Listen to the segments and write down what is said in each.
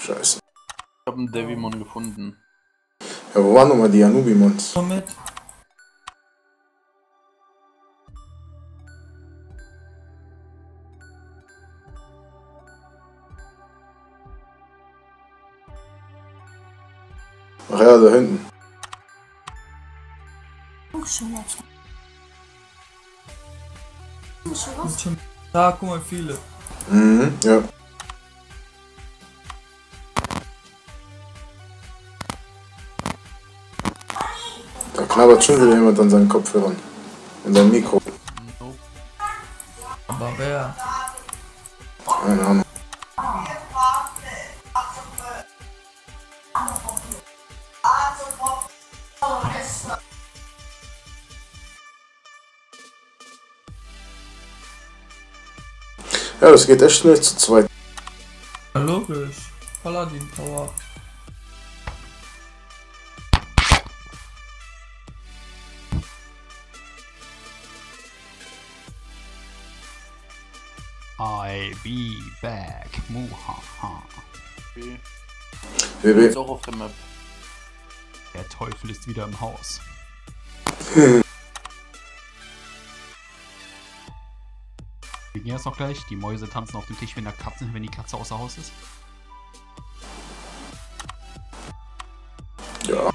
Scheiße. Ich habe einen Devimon gefunden. Ja, wo waren nochmal die Anubimons? Komm mit. Ach ja, da hinten. Da, guck mal, viele. Mhm, ja. Knabbert schon wieder jemand an seinen Kopfhörern. Und sein Mikro. Aber wer? Keine Ahnung. Ja, das geht echt schnell zu zweit. Ja, logisch. Paladin Power. I be back. Muhaha. Okay. WW. Ist auch auf der Map. Der Teufel ist wieder im Haus. Wir gehen jetzt noch gleich. Die Mäuse tanzen auf dem Tisch, wenn, der Katzen, wenn die Katze außer Haus ist. Ja.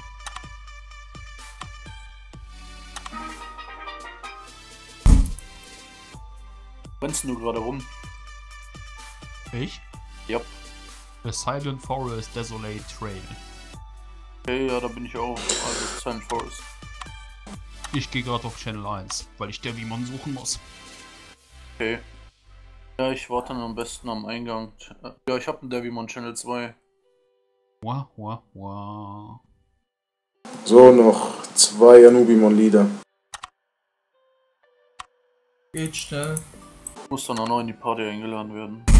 Rennst du gerade rum? Ich? Ja. The Silent Forest Desolate Trail. Okay, ja, da bin ich auch. Also Silent Forest. Ich gehe gerade auf Channel 1, weil ich der Wimon suchen muss. Okay. Ja, ich warte dann am besten am Eingang. Ja, ich habe einen Devimon Channel 2. Wah, wah, wah. So, noch zwei Anubimon-Lieder. Geht schnell. Muss dann auch noch in die Party eingeladen werden.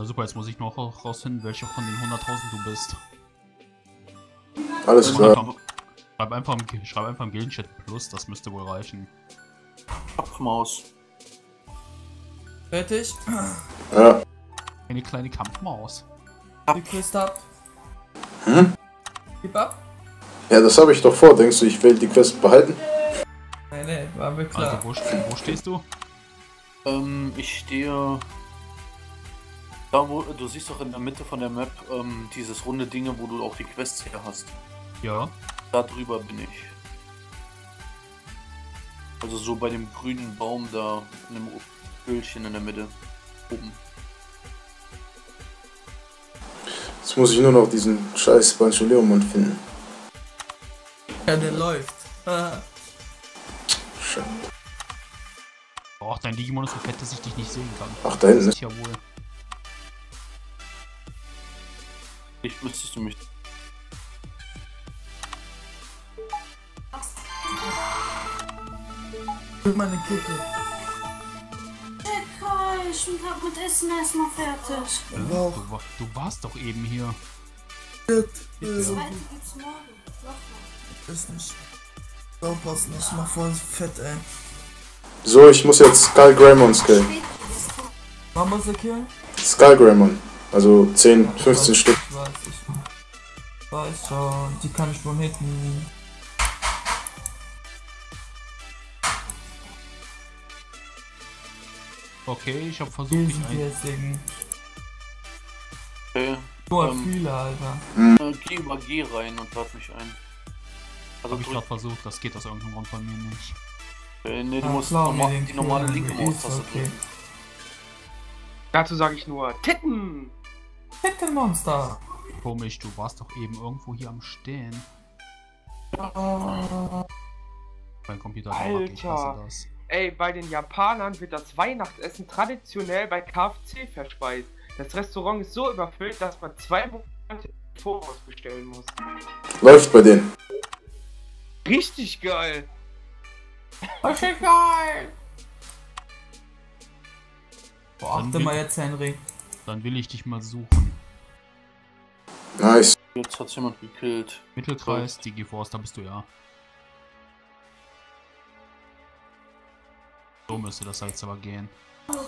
Na super, jetzt muss ich noch rausfinden, welcher von den 100.000 du bist. Alles klar. Einfach, schreib einfach im, schreib einfach im Gildenchat Plus, das müsste wohl reichen. Kampfmaus. Fertig? Ja. Eine kleine Kampfmaus. Die Quest ab. Hm? Gib ab. Ja, das habe ich doch vor. Denkst du, ich will die Quest behalten? Nee, nee, war mir klar. Also, wo, wo stehst du? Ähm, ich stehe. Da wo. Du siehst doch in der Mitte von der Map ähm, dieses runde Dinge, wo du auch die Quests her hast. Ja. Da drüber bin ich. Also so bei dem grünen Baum da, in dem Höhlchen in der Mitte. Oben. Jetzt muss ich nur noch diesen scheiß Bancholeumon finden. Ja, der läuft. Ah. Scheiße. Ach, dein Digimon ist so fett, dass ich dich nicht sehen kann. Ach, da hinten Das ist. ist ja wohl. Ich müsstest du mich. Für meine Kai, ich bin grad mit Essen erstmal fertig. Du, wa- du warst doch eben hier. Morgen. Noch Ist nicht. So passen, das ist noch voll fett, ey. So, ich muss jetzt Skull Greymon skillen. Wann muss er killen? Skull Greymon. Also 10, 15 Stück. Weiß ich. Weiß schon. Die kann ich wohl hitten. Okay, ich habe versucht, die ein... Okay. Nur Ähm. viele, Alter. Äh, geh über G rein und lad mich ein. Also Habe ich gerade versucht, das geht aus irgendeinem Grund bei mir nicht. äh, nee, du Ah, musst klar, norma mir den die normale linke ist Maustaste okay. drücken. Dazu sage ich nur Titten! Ficken Monster. Komisch, du warst doch eben irgendwo hier am Stehen. Ah, Mein Computer mag, ich hasse Alter. das. Ey, bei den Japanern wird das Weihnachtsessen traditionell bei KFC verspeist. Das Restaurant ist so überfüllt, dass man zwei Monate im Voraus bestellen muss. Läuft bei denen. Richtig geil! Ist geil! Boah, achte mal jetzt, Henry. Dann will ich dich mal suchen. Nice. Jetzt hat's jemand gekillt. Mittelkreis, Digiforce, da bist du ja. So müsste das jetzt aber gehen.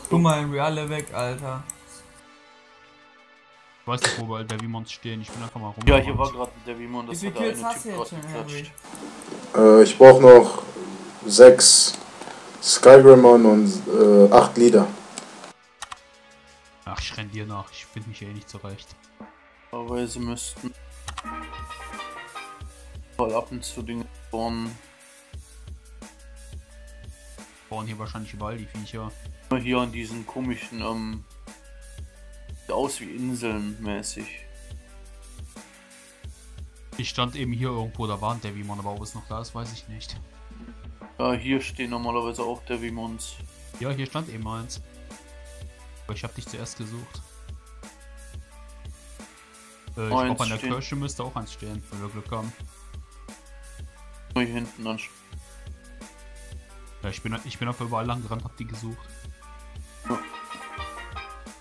Guck mal, alle weg, Alter. Ich weiß nicht, wo überall Devimons stehen. Ich bin einfach mal rum. Ja, hier war gerade der Devimon, das Wie hat viele der Kills eine hast du Typ jetzt gerade geklatscht. Äh, ich brauche noch sechs Skygrammon und äh, acht Lieder. Ach, ich renn dir nach. Ich finde mich eh nicht zurecht. Aber sie müssten voll ab und zu Dinge spawnen. Bauen hier wahrscheinlich überall die Viecher. Hier an diesen komischen, ähm, sieht aus wie Inseln mäßig. Ich stand eben hier irgendwo, da war ein Devimon, aber ob es noch da ist, weiß ich nicht. Ja, hier stehen normalerweise auch Devimons. Ja, hier stand eben eins. Aber ich habe dich zuerst gesucht. Äh, ich glaube, an der stehen. Kirche müsste auch eins stehen, wenn wir Glück haben. Nur hier hinten dann. Ja, ich bin, ich bin auf überall lang gerannt, hab die gesucht. Ja.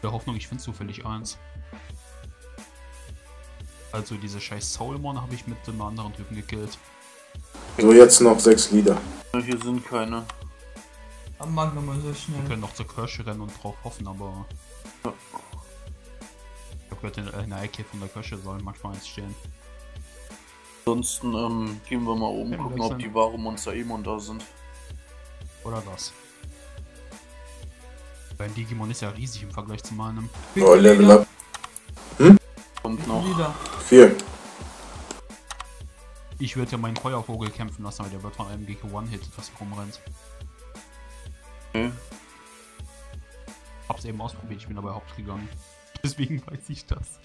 Der Hoffnung, ich finde zufällig eins. Also diese scheiß Soulmon habe ich mit einem anderen Typen gekillt. So, jetzt noch sechs Lieder. Hier sind keine. Am Magnum ist so Wir schnell. können noch zur Kirche rennen und drauf hoffen, aber... Ja. Ich hab gehört, in, in der Ecke von der Kirche sollen manchmal eins stehen. Ansonsten ähm, gehen wir mal oben Ja, gucken, ob die wahre Monster Emon da sind. Oder das. Dein Digimon ist ja riesig im Vergleich zu meinem. Oh, Level up. Kommt noch. Lieder. Vier. Ich würde ja meinen Feuervogel kämpfen lassen, aber der wird von einem gegen One-Hit, was rumrennt. Okay. Hab's eben ausprobiert, ich bin aber Haupt gegangen. Deswegen weiß ich das.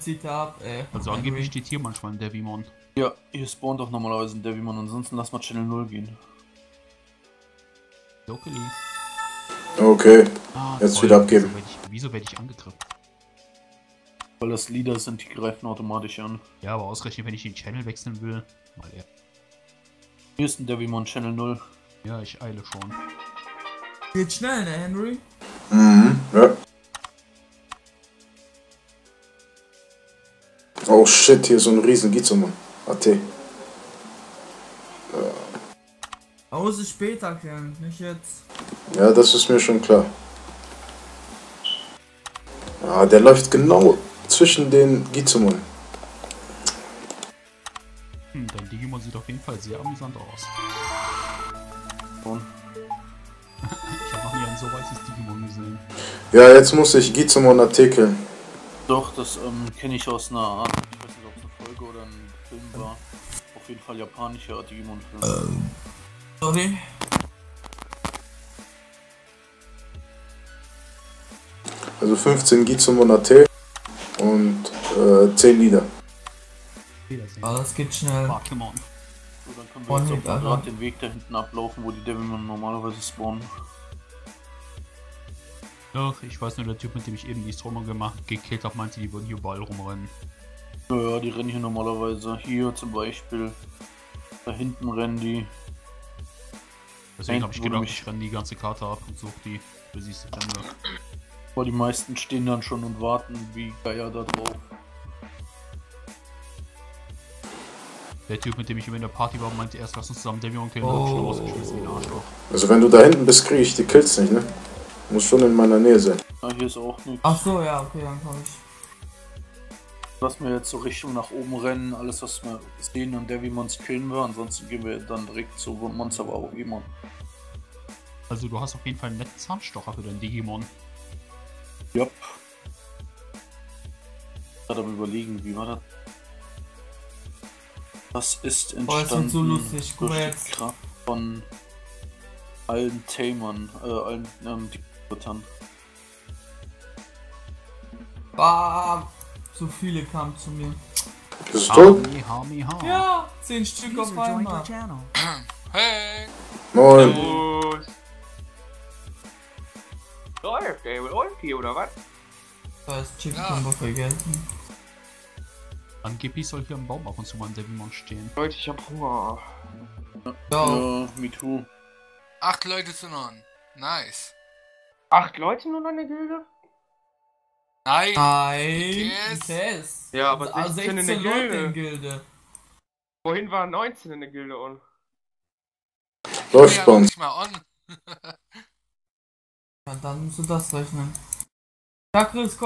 Zieht er ab, ey. Also angeblich steht hier manchmal ein Devimon. Ja, hier spawnt doch normalerweise ein Devimon, ansonsten lass mal Channel 0 gehen. Locally. Okay. Ah, Jetzt toll. wieder abgeben. Wieso werd ich, wieso werd ich angegriffen? Weil das Lieder sind, die greifen automatisch an. Ja, aber ausgerechnet, wenn ich den Channel wechseln will. Mal eher. Hier ist ein Devimon Channel 0. Ja, ich eile schon. Geht schnell, ne, Henry? Mhm. Ja. Oh shit, hier ist so ein riesen Gizomon. AT. Muss es später klären, nicht jetzt. Ja, das ist mir schon klar. Ah, der läuft genau zwischen den Gizomon. Hm, dein Digimon sieht auf jeden Fall sehr amüsant aus. Und Ich habe noch nie ein so weißes Digimon gesehen. Ja, jetzt muss ich Gizomon artikeln. doch, das ähm, kenne ich aus einer Art, ich weiß nicht, ob es eine Folge oder ein Film war. Auf jeden Fall japanischer Digimon-Film. Sorry. Also 15 Gizomon AT und äh, 10 Lieder. Aber das geht schnell. Pokémon. So, dann können wir Und jetzt auch gerade den Weg da hinten ablaufen, wo die Devimon normalerweise spawnen. Doch, ich weiß nur, der Typ, mit dem ich eben die Stromer gemacht, gekillt habe, meinte, die würden hier überall rumrennen. Ja, ja, die rennen hier normalerweise. Hier zum Beispiel. Da hinten rennen die. Deswegen habe ich gedacht, mich- ich renne die ganze Karte ab und suche die, bis ich sie finde. Aber die meisten stehen dann schon und warten wie Geier da drauf. Der Typ, mit dem ich immer in der Party war, meinte erst, lass uns zusammen Devil killen, Oh. hab ich losgeschmissen wie ein Arschloch. Also wenn du da hinten bist, kriege ich die Kills nicht, ne? Muss schon in meiner Nähe sein. Ah, hier ist auch nichts. Ach so, ja, okay, dann komm ich. Lass mir jetzt so Richtung nach oben rennen. Alles, was wir sehen und Devimons killen wir. Ansonsten gehen wir dann direkt zu Monster Wow Emon. Also du hast auf jeden Fall einen netten Zahnstocher für dein Digimon. Jupp. Gerade am überlegen, wie war das? Das ist Oh, entstanden so lustig. Guck durch mal die jetzt. Kraft von allen Tamern, äh, allen ähm, Rittern. Bam! So viele kamen zu mir. Bist du tot? Ja, zehn Stück auf einmal. Hey! Moin. Läuft, ey, läuft hier, oder was? Das Chicken Ja. Vergessen. Angeblich soll hier im Baum ab und zu mal ein Devimon stehen. Leute, ich hab Hunger. Ja, Ja, me too. Acht Leute sind on. Nice. Acht Leute nur noch in der Gilde? Nein! Nein, Yes. Test. Ja, aber Also 16 in der Leute Gilde. in Gilde. Vorhin waren 19 in der Gilde und. Läuft ja bei uns. mal on. Ja, dann musst du das rechnen. Ja, Chris, komm.